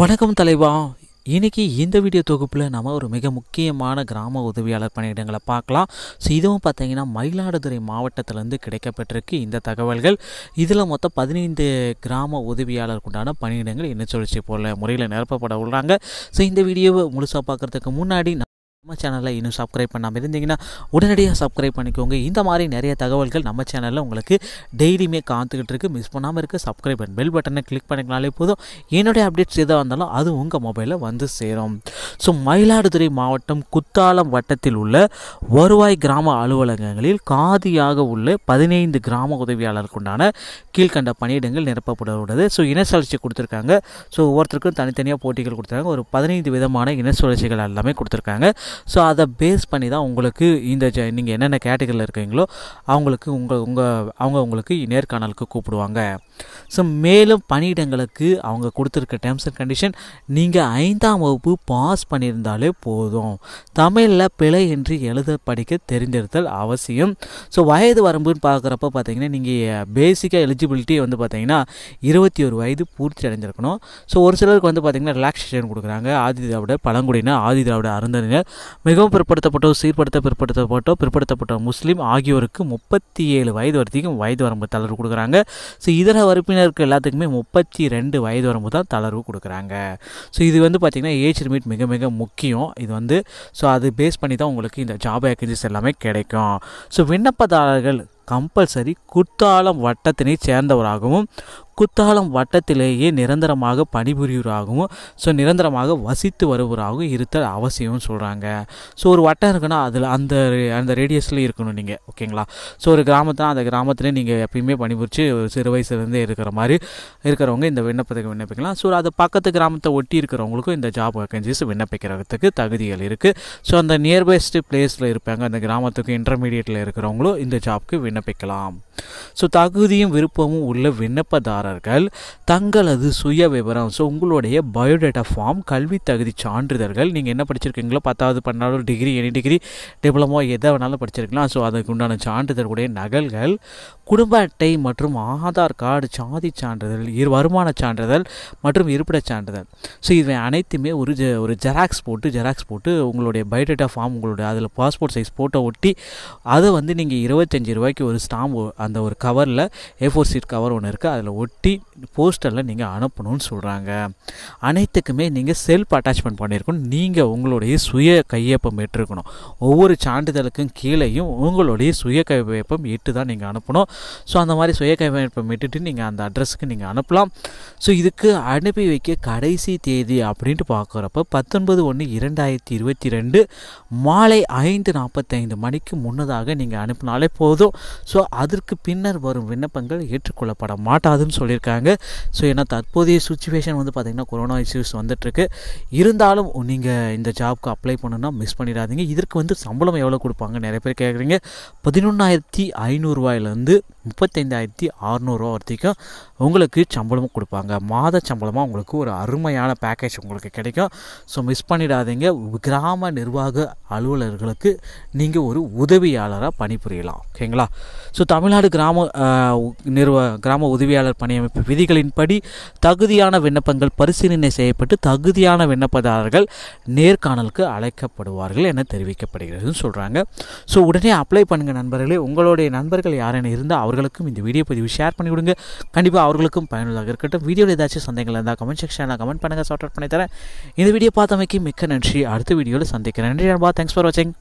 வணக்கம் தலைவா. இன்னைக்கு இந்த வீடியோ தொகுப்பில் நம்ம ஒரு மிக முக்கியமான கிராம உதவியாளர் பணியிடங்களை பார்க்கலாம். ஸோ இதுவும் பார்த்தீங்கன்னா மயிலாடுதுறை மாவட்டத்திலேருந்து கிடைக்கப்பட்டிருக்கு இந்த தகவல்கள். இதில் மொத்தம் பதினைந்து கிராம உதவியாளருக்குண்டான பணியிடங்கள் என்ன சொல்லிச்சு போல முறையில் நிரப்பப்பட உள்ளாங்க. ஸோ இந்த வீடியோவை முழுசாக பார்க்குறதுக்கு முன்னாடி நம்ம சேனலில் இன்னும் சப்ஸ்கிரைப் பண்ணாமல் இருந்தீங்கன்னா உடனடியாக சப்ஸ்கிரைப் பண்ணிக்கோங்க. இந்த மாதிரி நிறைய தகவல்கள் நம்ம சேனலில் உங்களுக்கு டெய்லியுமே காத்துக்கிட்டு இருக்கு. மிஸ் பண்ணாமல் இருக்க சப்ஸ்கிரைப் பண்ணி பெல் பட்டனை கிளிக் பண்ணிக்கனாலே போதும். என்னுடைய அப்டேட்ஸ் எதாக வந்தாலும் அது உங்கள் மொபைலில் வந்து சேரும். ஸோ மயிலாடுதுறை மாவட்டம் குத்தாலம் வட்டத்தில் உள்ள வருவாய் கிராம அலுவலகங்களில் காதியாக உள்ள பதினைந்து கிராம உதவியாளருக்குண்டான கீழ்கண்ட பணியிடங்கள் நிரப்பப்பட உள்ளது. ஸோ இன சுழற்சி கொடுத்துருக்காங்க. ஸோ ஒவ்வொருத்தருக்கும் தனித்தனியாக போட்டிகள் கொடுத்துருக்காங்க. ஒரு பதினைந்து விதமான இன சுழற்சிகள் எல்லாமே கொடுத்துருக்காங்க. ஸோ அதை பேஸ் பண்ணி தான் உங்களுக்கு இந்த ஜ நீங்கள் என்னென்ன கேட்டகரியில் இருக்கீங்களோ அவங்களுக்கு உங்கள் உங்கள் அவங்க உங்களுக்கு நேர்காணலுக்கு கூப்பிடுவாங்க. ஸோ மேலும் பணியிடங்களுக்கு அவங்க கொடுத்துருக்க டேர்ம்ஸ் அண்ட் கண்டிஷன் நீங்கள் ஐந்தாம் வகுப்பு பாஸ் பண்ணியிருந்தாலே போதும். தமிழில் பிழை என்று எழுத படிக்க தெரிஞ்சிருத்தல் அவசியம். ஸோ வயது வரம்புன்னு பார்க்குறப்ப பார்த்தீங்கன்னா நீங்கள் பேசிக்காக எலிஜிபிலிட்டி வந்து பார்த்தீங்கன்னா இருபத்தி ஒரு வயது பூர்த்தி அடைஞ்சிருக்கணும். ஸோ ஒரு சிலருக்கு வந்து பார்த்தீங்கன்னா ரிலாக்ஸேஷன் கொடுக்குறாங்க. ஆதி திராவிட பழங்குடியினர் ஆதி திராவிட அருந்ததினர். மிகவும் பிற்படுத்தப்பட்டோர் சீர்படுத்த பிற்படுத்தப்பட்டோ பிற்படுத்தப்பட்ட முஸ்லீம் ஆகியோருக்கு முப்பத்தி ஏழு வயது வரைக்கும் வயது வரம்பு தளர்வு கொடுக்குறாங்க. ஸோ இதர வறுப்பினருக்கு எல்லாத்துக்குமே முப்பத்தி ரெண்டு வயது வரம்பு தான் தளர்வு கொடுக்குறாங்க. ஸோ இது வந்து பார்த்திங்கன்னா ஏஜ் லிமிட் மிக மிக முக்கியம். இது வந்து ஸோ அது பேஸ் பண்ணி தான் உங்களுக்கு இந்த ஜாப் வேக்கன்சிஸ் எல்லாமே கிடைக்கும். ஸோ விண்ணப்பதாரர்கள் கம்பல்சரி குத்தாலம் வட்டத்தினை சேர்ந்தவராகவும் குத்தாலம் வட்டத்திலேயே நிரந்தரமாக பணிபுரிவராகவும் ஸோ நிரந்தரமாக வசித்து வருவராகவும் இருத்தல் அவசியம்னு சொல்கிறாங்க ஸோ ஒரு வட்டம் இருக்குன்னா அதில் அந்த அந்த ரேடியஸில் இருக்கணும் நீங்கள் ஓகேங்களா? ஸோ ஒரு கிராமத்தில் அந்த கிராமத்தில் நீங்கள் எப்பயுமே பணிபுரிச்சு ஒரு சிறு வயசுலேருந்தே இருக்கிற மாதிரி இருக்கிறவங்க இந்த விண்ணப்பத்துக்கு விண்ணப்பிக்கலாம். ஸோ அது பக்கத்து கிராமத்தை ஒட்டி இருக்கிறவங்களுக்கும் இந்த ஜாப் வேக்கன்சிஸ் விண்ணப்பிக்கிறதுக்கு தகுதிகள் இருக்குது ஸோ அந்த நியர்பைஸ்ட் பிளேஸில் இருப்பாங்க அந்த கிராமத்துக்கு இன்டர்மீடியட்டில் இருக்கிறவங்களும் இந்த ஜாப்க்கு விண்ணப்பிக்கலாம். ஸோ தகுதியும் விருப்பமும் உள்ள விண்ணப்பதாரர்கள் தங்களது சுய விவரம் ஸோ உங்களுடைய பயோடேட்டா ஃபார்ம் கல்வி தகுதி சான்றிதழ்கள் நீங்கள் என்ன படிச்சிருக்கீங்களோ பத்தாவது பன்னெண்டாவது டிகிரி எனி டிகிரி டிப்ளமோ எதை வேணாலும் படிச்சிருக்கலாம். ஸோ அதுக்கு உண்டான சான்றிதழுடைய நகல்கள் குடும்ப அட்டை மற்றும் ஆதார் கார்டு சாதி சான்றிதழ் இரு வருமான சான்றிதழ் மற்றும் இருப்பிடச் சான்றிதழ். ஸோ இவை அனைத்துமே ஒரு ஜ ஒரு ஜெராக்ஸ் போட்டு ஜெராக்ஸ் போட்டு உங்களுடைய பயோடேட்டா ஃபார்ம் உங்களுடைய அதில் பாஸ்போர்ட் சைஸ் ஃபோட்டோ ஒட்டி அதை வந்து நீங்கள் இருபத்தஞ்சி ரூபாய்க்கு ஒரு ஸ்டாம்ப் அந்த ஒரு கவரில் ஏ ஃபோர் சீட் கவர் ஒன்று இருக்குது அதில் ஒட்டி போஸ்டரில் நீங்கள் அனுப்பணும்னு சொல்கிறாங்க அனைத்துக்குமே நீங்கள் செல்ஃப் அட்டாச்மெண்ட் பண்ணியிருக்கணும் நீங்கள் உங்களுடைய சுய கையொப்பம் ஏற்றிருக்கணும். ஒவ்வொரு சான்றிதழுக்கும் கீழேயும் உங்களுடைய சுய கையொப்பம் இட்டு தான் நீங்கள் அனுப்பணும். ஸோ அந்த மாதிரி சுய கையொப்பம் இட்டுட்டு நீங்கள் அந்த அட்ரஸுக்கு நீங்கள் அனுப்பலாம். ஸோ இதுக்கு அனுப்பி வைக்க கடைசி தேதி அப்படின்ட்டு பார்க்குறப்ப பத்தொன்பது ஒன்று இரண்டாயிரத்தி இருபத்தி ரெண்டு மாலை ஐந்து நாற்பத்தைந்து மணிக்கு முன்னதாக நீங்கள் அனுப்பினாலே போதும். ஸோ அதற்கு பின்னர் வரும் விண்ணப்பங்கள் ஏற்றுக்கொள்ளப்பட மாட்டாதுன்னு சொல்லியிருக்காங்க. ஸோ ஏன்னா தற்போதைய சுச்சுவேஷன் வந்து பார்த்திங்கன்னா கொரோனா இஷ்யூஸ் வந்துட்டுருக்கு. இருந்தாலும் நீங்கள் இந்த ஜாப்க்கு அப்ளை பண்ணணுன்னா மிஸ் பண்ணிடாதீங்க. இதற்கு வந்து சம்பளம் எவ்வளோ கொடுப்பாங்க நிறைய பேர் கேட்குறீங்க பதினொன்றாயிரத்தி ஐநூறுரூவாயிலேருந்து முப்பத்தைந்தாயிரத்தி அறநூறுவா வரைக்கும் உங்களுக்கு சம்பளமும் கொடுப்பாங்க. மாத சம்பளமாக உங்களுக்கு ஒரு அருமையான பேக்கேஜ் உங்களுக்கு கிடைக்கும். ஸோ மிஸ் பண்ணிடாதீங்க. கிராம நிர்வாக அலுவலர்களுக்கு நீங்கள் ஒரு உதவியாளராக பணிபுரியலாம். ஓகேங்களா ஸோ தமிழ்நாடு கிராம நிர்வ கிராம உதவியாளர் பணியமைப்பு விதிகளின்படி தகுதியான விண்ணப்பங்கள் பரிசீலனை செய்யப்பட்டு தகுதியான விண்ணப்பதாரர்கள் நேர்காணலுக்கு அழைக்கப்படுவார்கள் என தெரிவிக்கப்படுகிறதுன்னு சொல்கிறாங்க ஸோ உடனே அப்ளை பண்ணுங்கள் நண்பர்களே. உங்களுடைய நண்பர்கள் யாரென இருந்தால் அவர்களுக்கும் இந்த வீடியோ பதிவு ஷேர் பண்ணி விடுங்க கண்டிப்பாக அவர்களுக்கும் பயனுள்ளதாக இருக்கட்டும். வீடியோவில் ஏதாச்சும் சந்தேகங்கள் இருந்தால் கமெண்ட் செக்ஷனில் கமெண்ட் பண்ணுங்கள் சார்ட் அவுட் பண்ணி தரேன். இந்த வீடியோ பார்த்தமைக்கு மிக்க நன்றி. அடுத்த வீடியோவில் சந்திக்கிறேன். நன்றி நண்பா. தேங்க்ஸ் ஃபார் வாட்சிங்